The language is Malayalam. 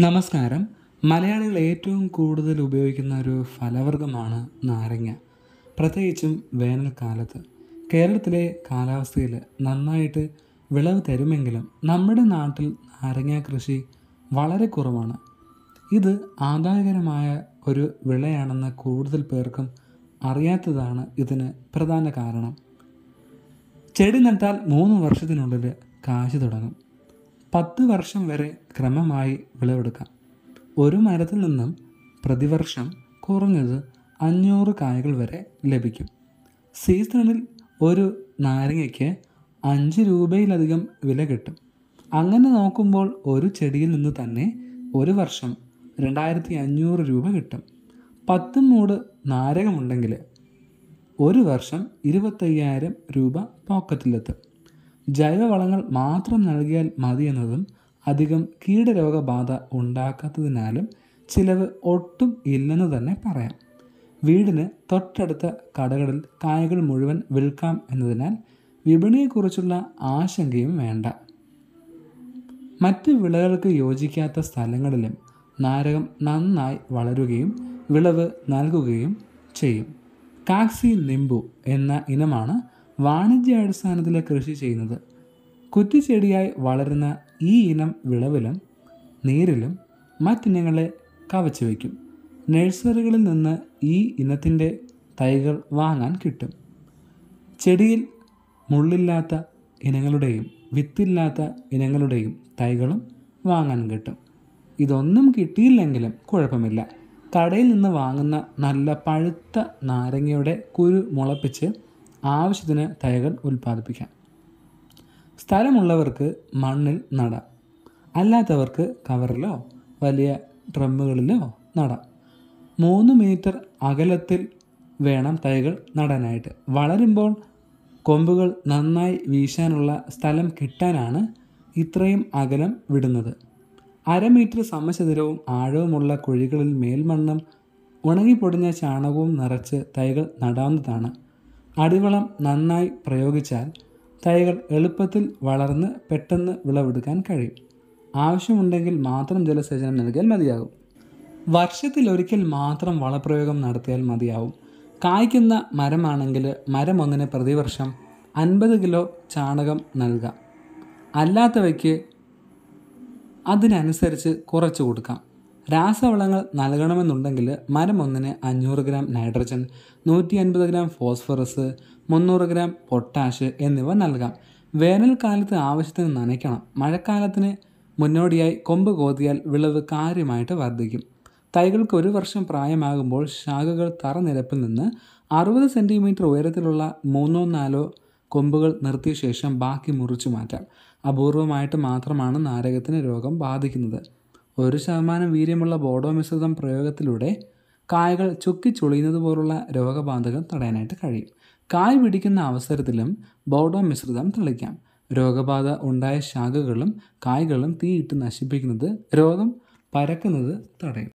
നമസ്കാരം. മലയാളികൾ ഏറ്റവും കൂടുതൽ ഉപയോഗിക്കുന്ന ഒരു ഫലവർഗമാണ് നാരങ്ങ. പ്രത്യേകിച്ചും വേനൽക്കാലത്ത്. കേരളത്തിലെ കാലാവസ്ഥയിൽ നന്നായിട്ട് വിളവ് തരുമെങ്കിലും നമ്മുടെ നാട്ടിൽ നാരങ്ങ കൃഷി വളരെ കുറവാണ്. ഇത് ആദായകരമായ ഒരു വിളയാണെന്ന് കൂടുതൽ പേർക്കും അറിയാത്തതാണ് ഇതിന് പ്രധാന കാരണം. ചെടി നട്ടാൽ മൂന്ന് വർഷത്തിനുള്ളിൽ കാശ് തുടങ്ങും. പത്ത് വർഷം വരെ ക്രമമായി വിളവെടുക്കാം. ഒരു മരത്തിൽ നിന്നും പ്രതിവർഷം കുറഞ്ഞത് അഞ്ഞൂറ് കായകൾ വരെ ലഭിക്കും. സീസണിൽ ഒരു നാരങ്ങയ്ക്ക് അഞ്ച് രൂപയിലധികം വില കിട്ടും. അങ്ങനെ നോക്കുമ്പോൾ ഒരു ചെടിയിൽ നിന്ന് തന്നെ ഒരു വർഷം രണ്ടായിരത്തി അഞ്ഞൂറ് രൂപ കിട്ടും. പത്ത് മൂട് നാരകമുണ്ടെങ്കിൽ ഒരു വർഷം ഇരുപത്തയ്യായിരം രൂപ പോക്കറ്റിലെത്തും. ജൈവവളങ്ങൾ മാത്രം നൽകിയാൽ മതിയെന്നതും അധികം കീടരോഗബാധ ഉണ്ടാക്കാത്തതിനാലും ചിലവ് ഒട്ടും ഇല്ലെന്ന് തന്നെ പറയാം. വീടിന് തൊട്ടടുത്ത കടകളിൽ കായകൾ മുഴുവൻ വിൽക്കാം എന്നതിനാൽ വിപണിയെക്കുറിച്ചുള്ള ആശങ്കയും വേണ്ട. മറ്റ് വിളകൾക്ക് യോജിക്കാത്ത സ്ഥലങ്ങളിലും നാരകം നന്നായി വളരുകയും വിളവ് നൽകുകയും ചെയ്യും. കാക്സി നിംബു എന്ന ഇനമാണ് വാണിജ്യാടിസ്ഥാനത്തിൽ കൃഷി ചെയ്യുന്നത് കുറ്റിച്ചെടിയായി വളരുന്ന ഈ ഇനം വിളവിലും നീരിലും മറ്റിനങ്ങളെ കവച്ചു വയ്ക്കും. നഴ്സറികളിൽ നിന്ന് ഈ ഇനത്തിന്റെ തൈകൾ വാങ്ങാൻ കിട്ടും. ചെടിയിൽ മുള്ളില്ലാത്ത ഇനങ്ങളുടെയും വിത്തില്ലാത്ത ഇനങ്ങളുടെയും തൈകളും വാങ്ങാൻ കിട്ടും. ഇതൊന്നും കിട്ടിയില്ലെങ്കിലും കുഴപ്പമില്ല. കടയിൽ നിന്ന് വാങ്ങുന്ന നല്ല പഴുത്ത നാരങ്ങയുടെ കുരു മുളപ്പിച്ച് ആവശ്യത്തിന് തൈകൾ ഉൽപ്പാദിപ്പിക്കാം. സ്ഥലമുള്ളവർക്ക് മണ്ണിൽ നടാം. അല്ലാത്തവർക്ക് കവറിലോ വലിയ ഡ്രമ്മുകളിലോ നടാം. മൂന്ന് മീറ്റർ അകലത്തിൽ വേണം തൈകൾ നടാനായിട്ട്. വളരുമ്പോൾ കൊമ്പുകൾ നന്നായി വീശാനുള്ള സ്ഥലം കിട്ടാനാണ് ഇത്രയും അകലം വിടുന്നത്. അര മീറ്റർ സമചതുരവും ആഴവുമുള്ള കുഴികളിൽ മേൽമണ്ണും ഉണങ്ങിപ്പൊടിഞ്ഞ ചാണകവും നിറച്ച് തൈകൾ നടാവുന്നതാണ് അടിവളം നന്നായി പ്രയോഗിച്ചാൽ തൈകൾ എളുപ്പത്തിൽ വളർന്ന് പെട്ടെന്ന് വിളവെടുക്കാൻ കഴിയും. ആവശ്യമുണ്ടെങ്കിൽ മാത്രം ജലസേചനം നൽകിയാൽ മതിയാകും. വർഷത്തിൽ ഒരിക്കൽ മാത്രം വളപ്രയോഗം നടത്തിയാൽ മതിയാവും. കായ്ക്കുന്ന മരമാണെങ്കിൽ മരം ഒന്നിന് പ്രതിവർഷം അൻപത് കിലോ ചാണകം നൽകാം. അല്ലാത്തവയ്ക്ക് അതിനനുസരിച്ച് കുറച്ച് കൊടുക്കാം. രാസവളങ്ങൾ നൽകണമെന്നുണ്ടെങ്കിൽ മരം ഒന്നിന് അഞ്ഞൂറ് ഗ്രാം നൈട്രജൻ നൂറ്റി അൻപത് ഗ്രാം ഫോസ്ഫറസ് മുന്നൂറ് ഗ്രാം പൊട്ടാഷ് എന്നിവ നൽകാം. വേനൽക്കാലത്ത് ആവശ്യത്തിന് നനയ്ക്കണം. മഴക്കാലത്തിന് മുന്നോടിയായി കൊമ്പ് കോതിയാൽ വിളവ് കാര്യമായിട്ട് വർദ്ധിക്കും. തൈകൾക്ക് ഒരു വർഷം പ്രായമാകുമ്പോൾ ശാഖകൾ തറനിരപ്പിൽ നിന്ന് അറുപത് സെന്റിമീറ്റർ ഉയരത്തിലുള്ള മൂന്നോ നാലോ കൊമ്പുകൾ നിർത്തിയ ശേഷം ബാക്കി മുറിച്ചു മാറ്റാം. അപൂർവമായിട്ട് മാത്രമാണ് നാരകത്തിന് രോഗം ബാധിക്കുന്നത്. ഒരു ശതമാനം വീര്യമുള്ള ബോഡോ മിശ്രിതം പ്രയോഗത്തിലൂടെ കായകൾ ചുക്കിച്ചുളിയുന്നത് പോലുള്ള രോഗബാധകൾ തടയാനായിട്ട് കഴിയും. കായ് പിടിക്കുന്ന അവസരത്തിലും ബോഡോ മിശ്രിതം തളിക്കാം. രോഗബാധ ഉണ്ടായ ശാഖകളും കായ്കളും തീയിട്ട് നശിപ്പിക്കുന്നത് രോഗം പരക്കുന്നത് തടയും.